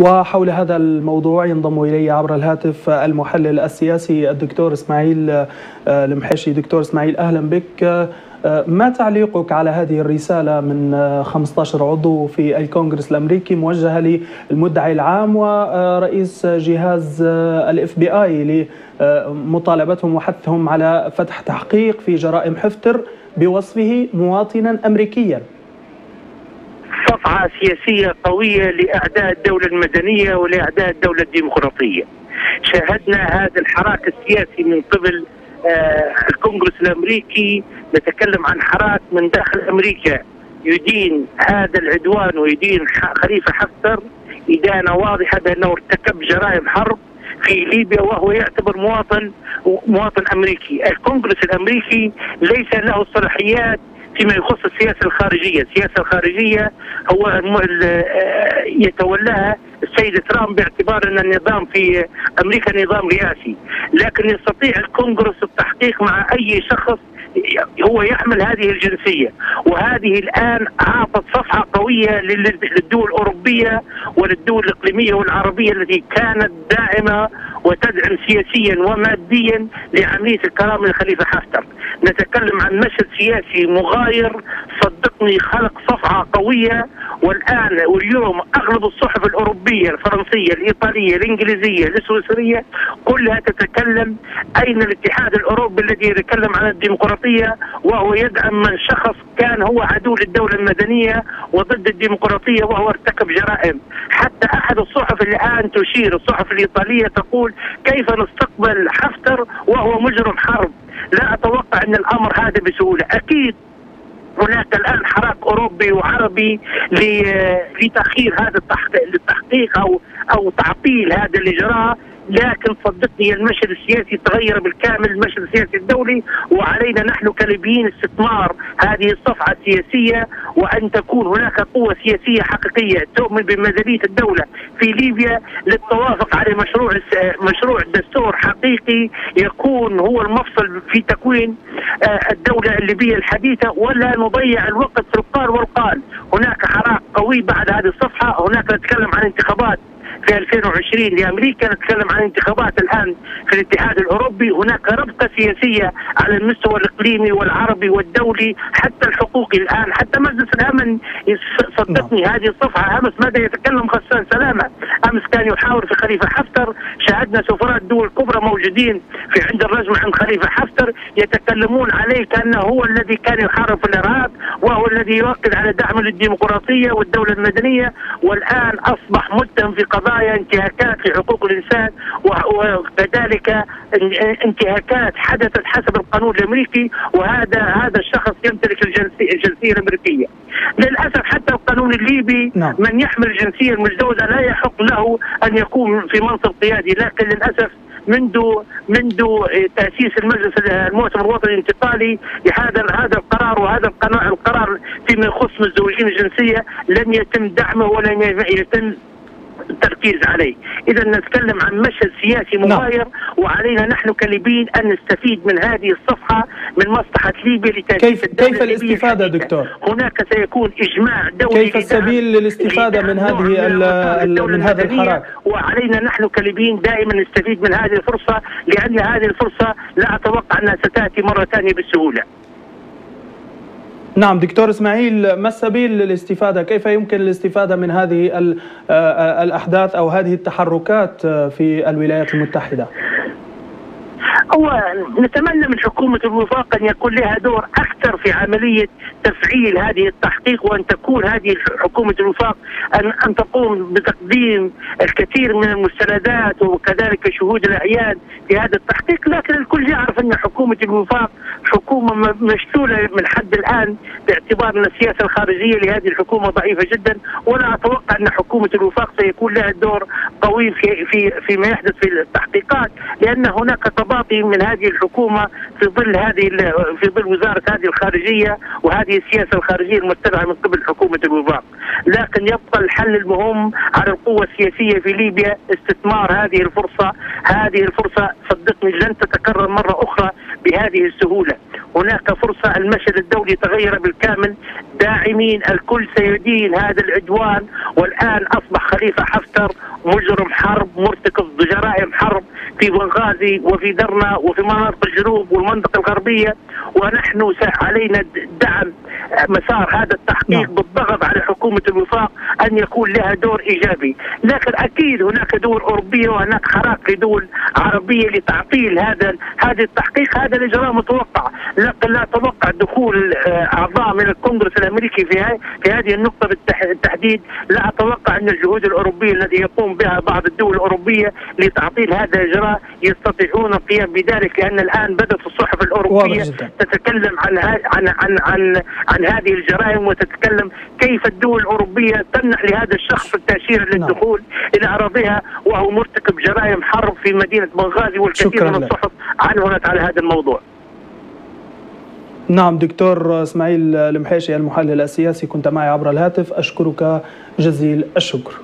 وحول هذا الموضوع ينضم إلي عبر الهاتف المحلل السياسي الدكتور إسماعيل المحشي. دكتور إسماعيل أهلا بك. ما تعليقك على هذه الرسالة من 15 عضو في الكونغرس الأمريكي موجهة للمدعي العام ورئيس جهاز الاف بي اي لمطالبتهم وحثهم على فتح تحقيق في جرائم حفتر بوصفه مواطنا أمريكيا. سياسية قوية لأعداء الدولة المدنية ولأعداء الدولة الديمقراطية. شاهدنا هذا الحراك السياسي من قبل الكونغرس الأمريكي. نتكلم عن حراك من داخل أمريكا. يدين هذا العدوان ويدين خليفة حفتر. إدانة واضحة بأنه ارتكب جرائم حرب في ليبيا وهو يعتبر مواطن مواطن أمريكي، الكونغرس الأمريكي ليس له الصلاحيات فيما يخص السياسة الخارجية، السياسة الخارجية هو يتولاها السيد ترامب باعتبار أن النظام في أمريكا نظام رئاسي، لكن يستطيع الكونغرس التحقيق مع أي شخص هو يحمل هذه الجنسية وهذه الآن أعطت صفحة قوية للدول الأوروبية وللدول الإقليمية والعربية التي كانت داعمة وتدعم سياسيا وماديا لعملية الكرامة للخليفة حفتر. نتكلم عن مشهد سياسي مغاير صدقني خلق صفعة قوية والآن واليوم أغلب الصحف الأوروبية الفرنسية الإيطالية الإنجليزية السويسرية كلها تتكلم أين الاتحاد الأوروبي الذي يتكلم عن الديمقراطية وهو يدعم من شخص كان هو عدو للدولة المدنية وضد الديمقراطية وهو ارتكب جرائم. حتى أحد الصحف الآن تشير الصحف الإيطالية تقول كيف نستقبل حفتر وهو مجرم حرب؟ لا أتوقع أن الأمر هذا بسهولة. أكيد هناك الآن حراك أوروبي وعربي لتاخير هذا التحقيق أو أو تعطيل هذا الإجراء. لكن صدقني المشهد السياسي تغير بالكامل المشهد السياسي الدولي وعلينا نحن كليبيين استثمار هذه الصفعة السياسية وأن تكون هناك قوة سياسية حقيقية تؤمن بمدنية الدولة في ليبيا للتوافق على مشروع مشروع دستور حقيقي يكون هو المفصل في تكوين الدولة الليبية الحديثة. ولا نضيع الوقت في القال والقال هناك حراك قوي بعد هذه الصفحة. هناك نتكلم عن انتخابات 2020 لأمريكا نتكلم عن انتخابات الآن في الاتحاد الأوروبي. هناك ربطة سياسية على المستوى الإقليمي والعربي والدولي حتى الحقوقي الآن حتى مجلس الأمن صدقني هذه الصفحة. أمس ماذا يتكلم غسان سلامة؟ أمس كان يحاور في خليفة حفتر. شاهدنا سفراء الدول الكبرى موجودين في عند الرجم عند خليفة حفتر يتكلمون عليه كانه هو الذي كان يحارب في الارهاب وهو الذي يؤكد على دعم للديمقراطية والدولة المدنية. والآن أصبح متهم في قضايا انتهاكات لحقوق الإنسان وكذلك انتهاكات حدثت حسب القانون الأمريكي وهذا هذا الشخص يمتلك الجنسيه الأمريكية. للأسف حتى القانون الليبي نعم. من يحمل الجنسية المجدوده لا يحق له أن يكون في منصب قيادي لكن للأسف منذ منذ تأسيس المجلس المؤتمر الوطني الانتقالي هذا هذا القرار وهذا القرار فيما يخص مزدوجين الجنسية لم يتم دعمه ولم يتم التركيز عليه إذا نتكلم عن مشهد سياسي مغاير وعلينا نحن كليبيين أن نستفيد من هذه الصفحة من مصلحة ليبيا كيف كيف الاستفادة دكتور؟ هناك سيكون إجماع دولي كيف السبيل للاستفادة من هذه من هذا الحراك؟ وعلينا نحن كليبيين دائما نستفيد من هذه الفرصة لأن هذه الفرصة لا أتوقع أنها ستأتي مرة ثانية بسهولة نعم دكتور إسماعيل ما السبيل للاستفادة؟ كيف يمكن الاستفادة من هذه الأحداث أو هذه التحركات في الولايات المتحدة؟ هو نتمنى من حكومة الوفاق أن يكون لها دور أكثر في عملية تفعيل هذه التحقيق وأن تكون هذه حكومة الوفاق أن, أن تقوم بتقديم الكثير من المستندات وكذلك شهود الأعيان في هذا التحقيق لكن الكل يعرف أن حكومة الوفاق حكومة مشلولة من حد الآن باعتبار أن السياسة الخارجية لهذه الحكومة ضعيفة جدا. ولا أتوقع أن حكومة الوفاق سيكون لها دور قوي في في فيما يحدث في التحقيقات لأن هناك تباطي من هذه الحكومة في ظل هذه في ظل وزارة هذه الخارجية وهذه السياسة الخارجية المتبعة من قبل حكومة الوفاق، لكن يبقى الحل المهم على القوة السياسية في ليبيا استثمار هذه الفرصة، هذه الفرصة صدقني لن تتكرر مرة أخرى بهذه السهولة، هناك فرصة المشهد الدولي تغير بالكامل. داعمين الكل سيدين هذا العدوان. والآن أصبح خليفة حفتر مجرم حرب مرتكب جرائم حرب في بنغازي وفي درنا وفي مناطق الجنوب والمنطقة الغربية. ونحن علينا دعم مسار هذا التحقيق نعم. بالضغط على حكومة الوفاق أن يكون لها دور إيجابي. لكن أكيد هناك دول أوروبية وهناك حراك لدول عربية لتعطيل هذا هذا التحقيق. هذا الإجراء متوقع. لكن لا أتوقع دخول أعضاء من الكونغرس الأمريكي في في هذه النقطة بالتحديد. لا أتوقع أن الجهود الأوروبية التي يقوم بها بعض الدول الأوروبية لتعطيل هذا الإجراء يستطيعون القيام بذلك لأن الآن بدأت الصحف الأوروبية تتكلم عن عن عن عن, عن هذه الجرائم وتتكلم كيف الدول الأوروبية تمنح لهذا الشخص التأشيرة للدخول نعم. إلى أراضيها وهو مرتكب جرائم حرب في مدينة بنغازي والكثير من الصحف عنونت على هذا الموضوع. نعم دكتور إسماعيل المحيشي المحلل السياسي كنت معي عبر الهاتف. أشكرك جزيل الشكر.